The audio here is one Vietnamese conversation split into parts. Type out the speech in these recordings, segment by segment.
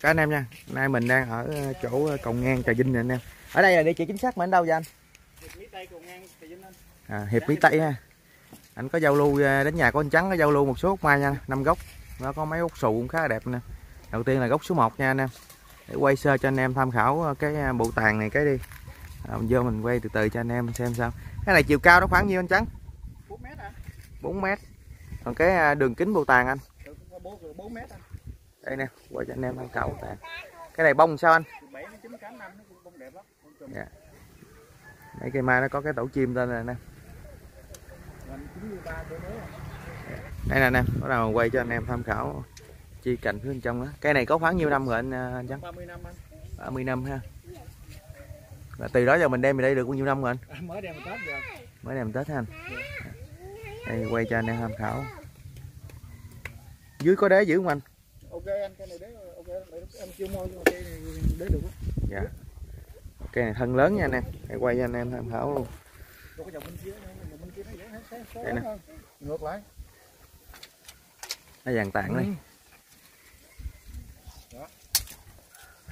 các anh em nha. Nay mình đang ở ờ, chỗ ờ, cầu ngang trà vinh nè anh em. Ở đây là địa chỉ chính xác mà anh đâu vậy anh? À, hiệp mỹ tây ha. Anh có giao lưu ờ, đến nhà của anh trắng có giao lưu một số gốc mai nha. Năm gốc. Nó có mấy gốc xù cũng khá là đẹp nè. Đầu tiên là gốc số 1 nha anh em. Để quay sơ cho anh em tham khảo cái bộ tàn này cái đi. À, mình vô mình quay từ từ cho anh em xem sao. Cái này chiều cao nó khoảng nhiêu anh trắng? 4 mét à? 4 mét. Còn cái đường kính bộ tàn anh? 4, 4 mét à? Đây nè quay cho anh em tham khảo tàn cái này bông sao anh Từ 7 đến 9 cánh năm nó cũng bông đẹp lắm. Bông trùm. Dạ. mấy cây mai nó có cái tổ chim tên này nè Gần 93 cây mới à. đây nè anh em bắt đầu quay cho anh em tham khảo chi cành phía bên trong đó cái này có khoảng nhiêu năm rồi anh ờ, anh Trắng 30 năm anh. 30 năm ha và từ đó giờ mình đem về đây được bao nhiêu năm rồi anh À, mới đem Tết rồi. mới đem Tết ha anh đây quay cho anh em tham khảo dưới có đế dữ không anh Ok anh cái này đấy ok em chưa mua nhưng mà cây này đấy được. á. dạ cây này thân lớn nha anh em đây quay cho anh em tham khảo luôn Đây nè. Ngược lại. nó vàng tàn đây Ừ. Đó.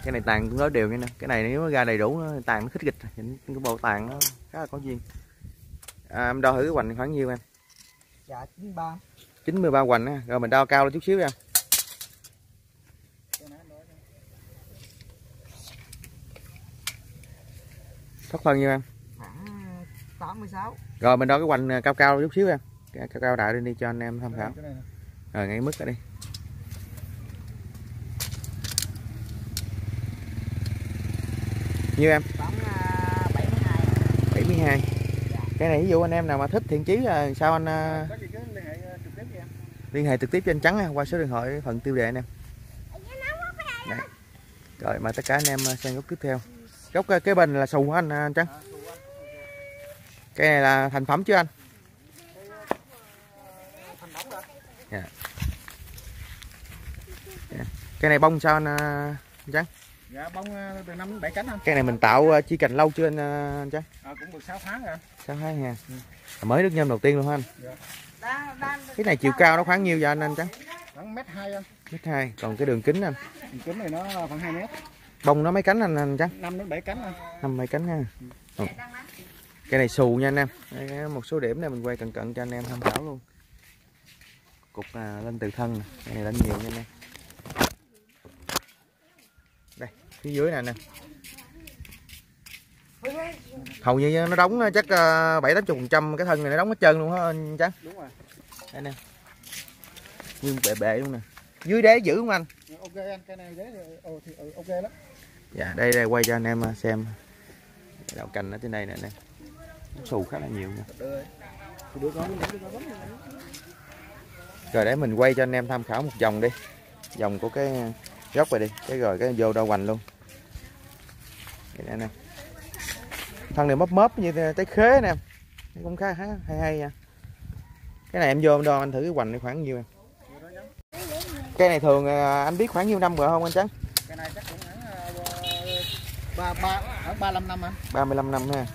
cái này tàn cũng nói đều nha nè cái này nếu ra đầy đủ nó tàn nó khích kịch nhìn cái bộ tàn nó khá là có duyên à, em đo thử cái hoành khoảng nhiêu em Dạ 93. 93 hoành á rồi mình đo cao lên chút xíu nha Cái này anh nói cho. Thấp hơn nhiêu em Khoảng 86. rồi mình đo cái hoành cao cao chút xíu em cao cao đại lên đi cho anh em tham khảo Cái này nè. rồi ngay mức ở đi nhiêu em Khoảng à, 72. 72 cái này ví dụ anh em nào mà thích thiện chí là sao anh Có gì cứ liên hệ ờ, trực tiếp với em. liên hệ trực tiếp cho anh Trắng qua số điện thoại phần tiêu đề anh em Đấy. rồi mời tất cả anh em xem gốc tiếp theo gốc à, kế bên là xù hả anh, à, anh Trắng À, cái này là thành phẩm chưa anh? Thành đóng rồi. cái này bông sao anh, à, anh Trắng Dạ bông ờ, từ 5 đến 7 cánh anh. cái này mình tạo à, chi cành lâu chưa anh, à, anh Trắng À, cũng được 6 tháng rồi anh. sao hai ha mới nước nhâm đầu tiên luôn hả anh? Đang cái này chiều cao nó khoảng nhiêu vậy anh anh Trắng khoảng mét 2 anh. mét hai. Còn cái đường kính anh? Kính này nó khoảng 2 mét. Bông nó mấy cánh anh anh Trắng 5 đến 7 cánh anh. năm mấy cánh ha Ừ. cái này xù nha anh em Đây, một số điểm này mình quay cận cận cho anh em tham khảo luôn cục à, lên từ thân nè. cái này lên nhiều nha anh em đây phía dưới nè anh em hầu như nó đóng chắc à, bảy tám chục phần trăm cái thân này nó đóng hết trơn luôn á anh trắng Đúng rồi. đây nè nguyên bệ bệ luôn nè dưới đế giữ không anh Ok anh cái này đấy ồ thì ừ, ok lắm dạ đây đây quay cho anh em à, xem. Đậu cành ở trên đây nè anh xù khá là nhiều nha. Rồi, để mình quay cho anh em tham khảo một vòng đi. Vòng của cái gốc này đi cái rồi cái vô đau hoành luôn. Đây nè thân này mấp mấp như trái khế nè. Em cũng khá hay hay nha. Cái này em vô em đo anh thử cái hoành này khoảng nhiêu em? Cái này thường à, anh biết khoảng nhiêu năm rồi không anh trắng Cái này chắc cũng khoảng ờ, ba ba khoảng 35 năm anh. 35 năm ha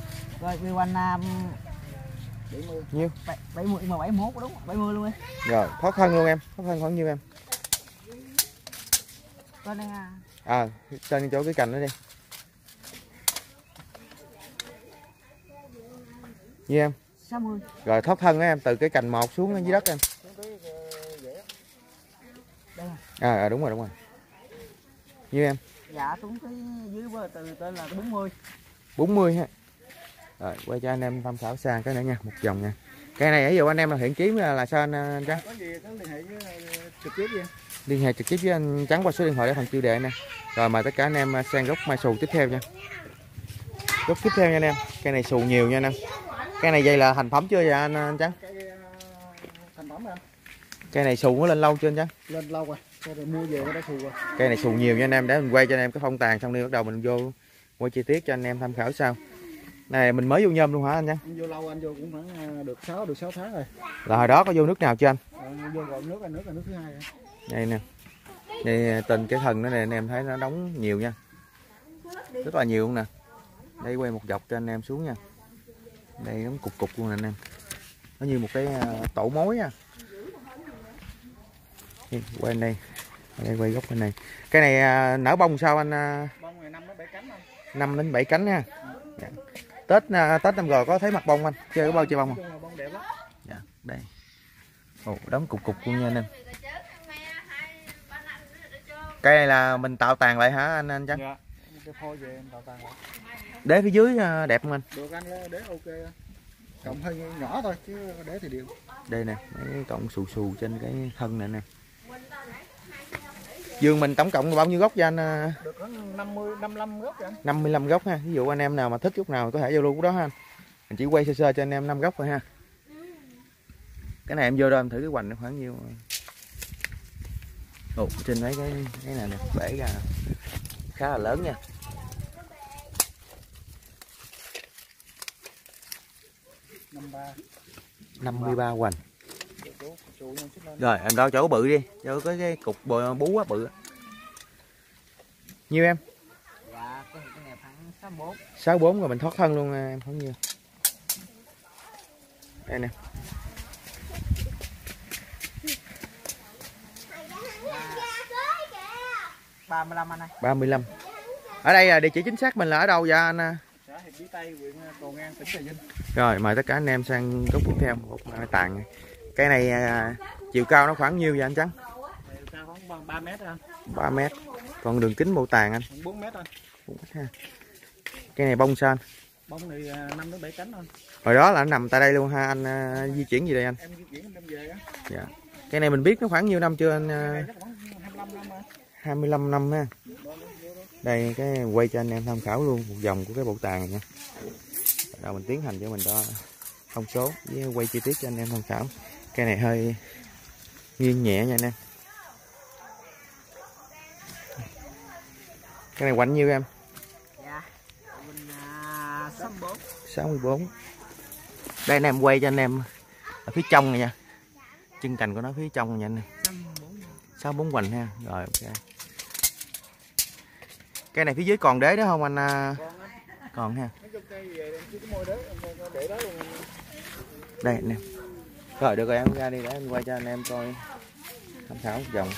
Rồi quy quanh um, 70. nhiêu 70 mà 71 đúng không? 70 luôn ấy. rồi thoát thân luôn em thoát thân khoảng nhiêu em Con đây à. à trên chỗ cái cành đó đi nhiêu em 60. rồi thoát thân á em từ cái cành một xuống ở dưới đất em à. à, à đúng rồi đúng rồi nhiêu em Dạ xuống tới dưới bờ từ tên là 40. 40 ha. Rồi quay cho anh em tham khảo xa cái nữa nha một vòng nha. Cái này ví dụ anh em là hiện kiếm là, là sao anh, anh Trắng Có gì cứ liên hệ với ờ, trực tiếp với em. liên hệ trực tiếp với anh Trắng qua số điện thoại để phần tiêu đề nè. Rồi mời tất cả anh em sang gốc mai xù tiếp theo nha. Gốc tiếp theo nha anh em. Cây này xù nhiều nha anh em. Cây này dây là thành phẩm chưa vậy anh, anh Trắng Cái thành phẩm anh. cây này xù nó lên lâu chưa anh Trắng Lên lâu rồi. Mua về đã rồi. cây này xù nhiều nha anh em để mình quay cho anh em cái phong tàn xong đi bắt đầu mình vô quay chi tiết cho anh em tham khảo sau. Này mình mới vô nhôm luôn hả anh Trắng Anh vô lâu anh vô cũng khoảng ờ, được 6 được 6 tháng rồi. là hồi đó có vô nước nào chưa anh? Ờ, vô gọn nước là nước là nước thứ hai rồi. đây nè. Đây tình cái thân nó này anh em thấy nó đóng nhiều nha. Rất là nhiều luôn nè. Đây quay một dọc cho anh em xuống nha. Đây nó cục cục luôn nè anh em. Nó như một cái à, tổ mối nha quay đây đây quay góc bên này. Cái này à, nở bông sao anh à, bông này năm đến bảy cánh anh. 5 đến 7 cánh nha dạ. Tết à, Tết năm rồi có thấy mặt bông anh? Chơi có bao chơi bông không? Bông đẹp lắm. Dạ đây. Ồ, đóng cục cục luôn nha anh em. Cây này là mình tạo tàn lại hả anh anh Trắng dạ đế phía dưới à, đẹp không anh? Được anh để ok. Anh. cộng hơi nhỏ thôi chứ để thì đều. Đây nè mấy cọng xù xù trên cái thân này nè vườn mình tổng cộng bao nhiêu gốc cho anh à? được khoảng 50 55 gốc vậy anh. 55 gốc ha. Ví dụ anh em nào mà thích gốc nào có thể giao lưu của đó ha. Anh mình chỉ quay sơ sơ cho anh em 5 gốc thôi ha. Cái này em vô đó em thử cái hoành nó khoảng nhiêu Ồ, trên mấy cái cái này nè bể ra. Khá là lớn nha. Năm ba. 53 hoành rồi em đo chỗ bự đi. Cho cái, cái cục bú á bự nhiêu em? Dạ cái này khoảng sáu bốn. 64 rồi mình thoát thân luôn à, em không nhiêu. Đây nè. Ba mươi lăm anh ơi. 35 ở đây là địa chỉ chính xác mình là ở đâu vậy anh à? xã hiệp Mỹ Tây huyện Cầu Ngang tỉnh Trà Vinh. Rồi mời tất cả anh em sang góc tiếp theo một tàn cái này à, chiều cao nó khoảng nhiêu vậy anh trắng? Này cao khoảng bằng 3 mét anh 3 mét. Còn đường kính bộ tàn anh? Khoảng 4 mét anh mét ha. cái này bông sao anh? Bông này 5 đến 7 cánh anh hồi đó là anh nằm tại đây luôn ha anh à, di chuyển gì đây anh? Em di chuyển em đem về á. Dạ. Cái này mình biết nó khoảng nhiêu năm chưa anh Cái à, này chắc khoảng 25 năm anh 25 năm ha. Đây cái quay cho anh em tham khảo luôn một vòng của cái bộ tàn này nha. Đầu mình tiến hành cho mình đo thông số với quay chi tiết cho anh em tham khảo cái này hơi nghiêng nhẹ nha anh em. Cái này quạnh nhiêu em? Dạ à, sáu bốn. 64 đây anh em quay cho anh em ở phía trong này nha. Chân cành của nó phía trong nha anh em. Sáu bốn 64 hoành ha. Rồi ok. Cái này phía dưới còn đế đó không anh à? còn ha. Cây đây anh em rồi được rồi em ra đi để em quay cho anh em coi. Tham khảo một vòng.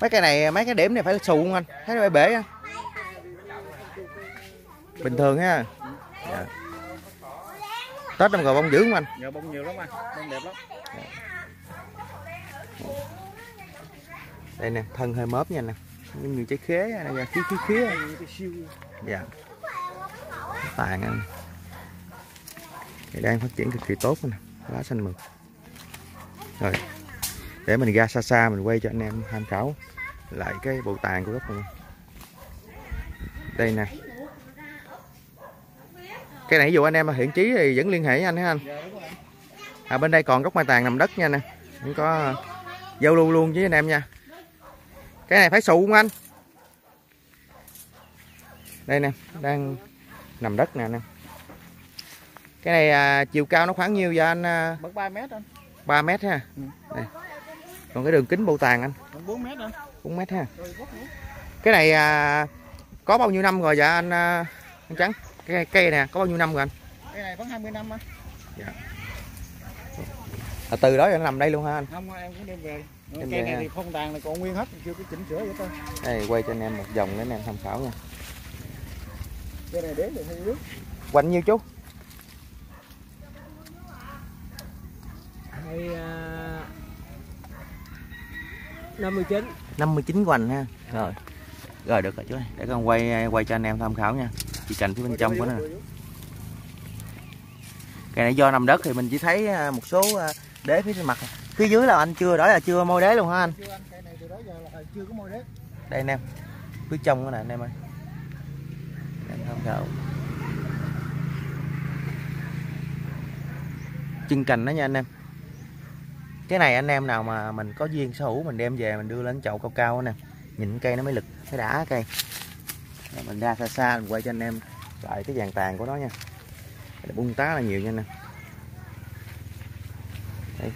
Mấy cái này mấy cái điểm này phải xù không anh? Thấy nó bể bể á. Bình thường ha. Dạ. tết năm rồi bông dữ không anh? Nhờ bông nhiều lắm anh. Bông đẹp lắm. Đây nè thân hơi mớp nha nè như người trái khế này khí khí khía siêu dạ. Tàn anh thì đang phát triển cực kỳ tốt nè. Lá xanh mượt rồi để mình ra xa xa mình quay cho anh em tham khảo lại cái bộ tàn của gốc này. Đây nè. Cái này dù anh em mà hiện trí thì vẫn liên hệ với anh hả anh? À, bên đây còn gốc mai tàn nằm đất nha nè. Cũng có giao lưu luôn với anh em nha. Cái này phải sụ không anh? Đây nè đang nằm đất nè nè cái này à, chiều cao nó khoảng nhiêu vậy anh à, bằng 3 mét anh. 3 mét ha? Ừ. đây. còn cái đường kính bộ tàn anh? Khoảng 4 mét anh. 4 mét ha? Cái này à, có bao nhiêu năm rồi vậy anh à, anh trắng? Cái cây nè có bao nhiêu năm rồi anh? Cây này khoảng 20 năm anh. À, từ đó anh nằm đây luôn ha anh? Không em cũng đem về. Cây này ha. thì phong tàn này còn nguyên hết chưa có chỉnh sửa vậy thôi. Đây quay cho anh em một vòng để anh em tham khảo nha. Cây này đến được hơi nước. Quanh nhiêu chú năm mươi chín. 59 hoành ha. Rồi. Rồi được rồi chú ơi. để con quay quay cho anh em tham khảo nha. Chỉ cạnh phía bên trong của nó cái này do nằm đất thì mình chỉ thấy à, một số à, đế phía trên mặt. Phía dưới là anh chưa đó là chưa môi đế luôn hả anh? Chưa anh cây này từ đó giờ là chưa có môi đấy đây anh em. Phía trong đó nè anh em ơi. Anh em tham khảo. Chân cành đó nha anh em cái này anh em nào mà mình có duyên sở hữu mình đem về mình đưa lên chậu cao cao nè. Nhìn cây nó mới lực mới đã cây. Rồi mình ra xa xa mình quay cho anh em lại cái vàng tàn của nó nha. Bung tá là nhiều nha nè Đây.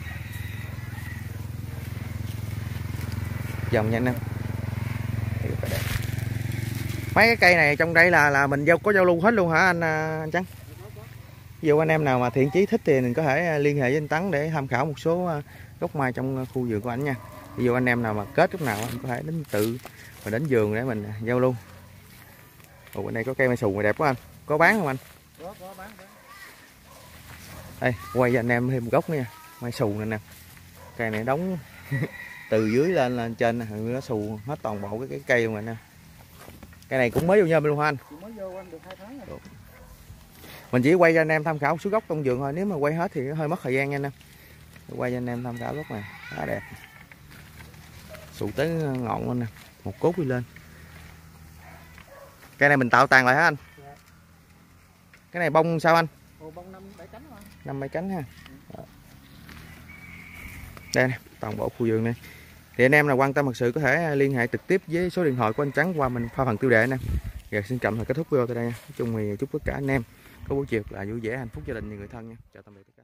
dòng nha anh em. Mấy cái cây này trong đây là là mình giao có giao lưu hết luôn hả anh à, anh trắng? Ví dụ anh em nào mà thiện chí thích thì mình có thể à, liên hệ với anh Tấn để tham khảo một số à, gốc mai trong khu vườn của anh nha. Ví dụ anh em nào mà kết lúc nào anh có thể đến tự và đến vườn để mình giao lưu. Ồ, bên đây có cây mai sù này đẹp quá anh. Có bán không anh? Có có bán bán. Đây quay cho anh em thêm một gốc nữa nha. Mai sù này nè. Cây này đóng từ dưới lên lên trên nó xù hết toàn bộ cái, cái cây luôn rồi nè. Cây này cũng mới vô nhôm luôn hả anh? Chỉ mới vô anh được hai tháng rồi mình chỉ quay cho anh em tham khảo số gốc trong vườn thôi. Nếu mà quay hết thì hơi mất thời gian nha anh em. Quay cho anh em tham khảo gốc này. Khá đẹp. Xù tới ngọn luôn nè. Một cốt đi lên. Cây này mình tạo tàn lại hả anh? Dạ. cái này bông sao anh? Ồ, bông năm bảy cánh mà. Năm mấy cánh ha. Đó. đây nè toàn bộ khu vườn này. Thì anh em nào quan tâm thật sự có thể liên hệ trực tiếp với số điện thoại của anh Trắng qua mình pha phần tiêu đề nè. Rồi xin cảm và kết thúc video tại đây nha. Nói chung thì chúc tất cả anh em có buổi chiều là vui vẻ, hạnh phúc gia đình và người thân nha. Chào tạm biệt.